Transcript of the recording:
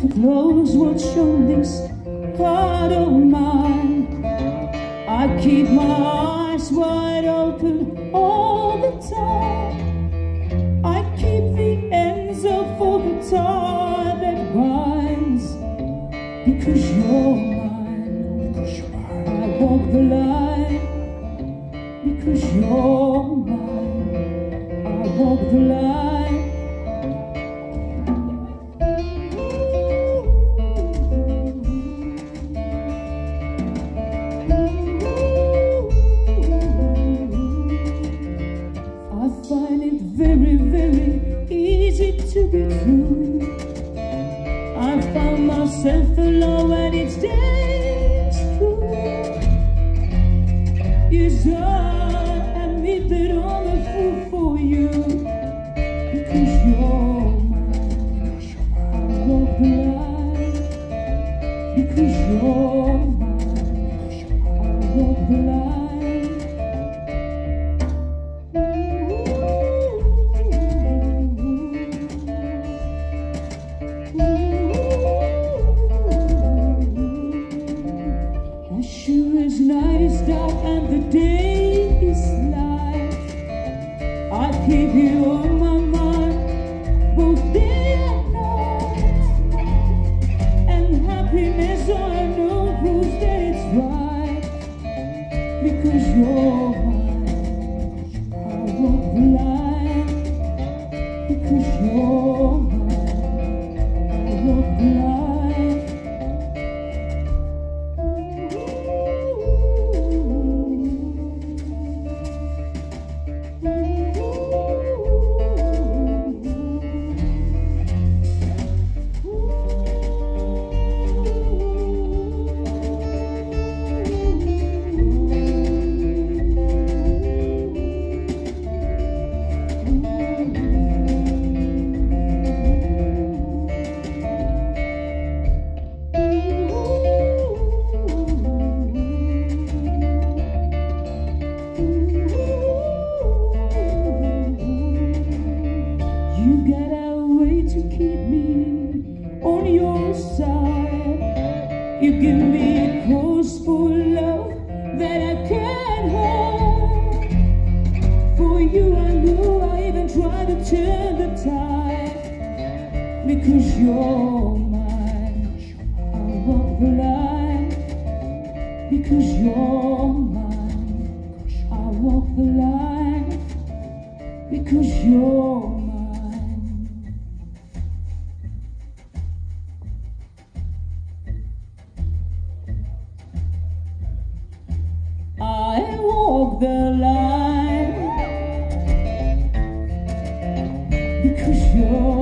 to close what's on this heart of mine. I keep my eyes wide open all the time. I keep the ends of the guitar that binds because you're mine. Because you're mine. I walk the line because you're mine. I walk the line. Myself alone and it's days true. Yes, I admitted I'm a fool for you because you're the line because you're dark and the day is light, I keep you on my mind both day and night. And happiness, I know, proves that it's right because you're mine. I won't the Got a way to keep me on your side. You give me a cause for love that I can't hold. For you, I know I even try to turn the tide because you're mine. I walk the line because you're mine. I walk the line because you're the line because you're